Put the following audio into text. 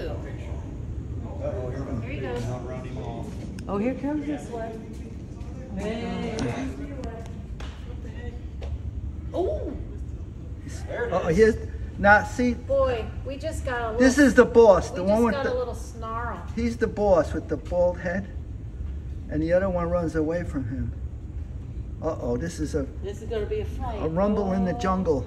Uh-oh, here comes. Oh, here comes this one. Oh. There Oh, here's now see. Boy, we just got a. Little, this is the boss. The one with the little snarl. He's the boss with the bald head, and the other one runs away from him. Uh oh, this is a. This is gonna be a fight. A rumble in the oh. jungle.